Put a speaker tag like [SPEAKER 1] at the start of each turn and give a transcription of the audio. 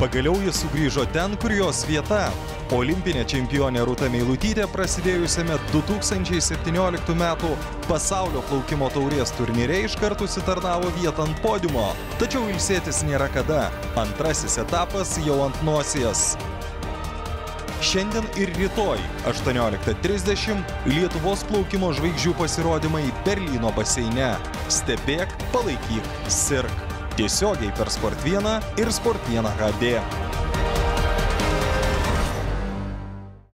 [SPEAKER 1] Pagaliau jis sugrįžo ten, kur jos vieta. Olimpinė čempionė Rūta Meilutytė prasidėjusiame 2017 m. pasaulio plaukimo taurės turnyre iš karto sitarnavo vietą ant podiumo. Tačiau ilsėtis nėra kada. Antrasis etapas jau ant nosies. Šiandien ir rytoj 18.30 Lietuvos plaukimo žvaigždžių pasirodymai Berlyno baseine. Stebėk, palaikyk, sirk. Tiesiogiai per Sport 1 ir Sport 1 HD.